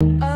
Oh,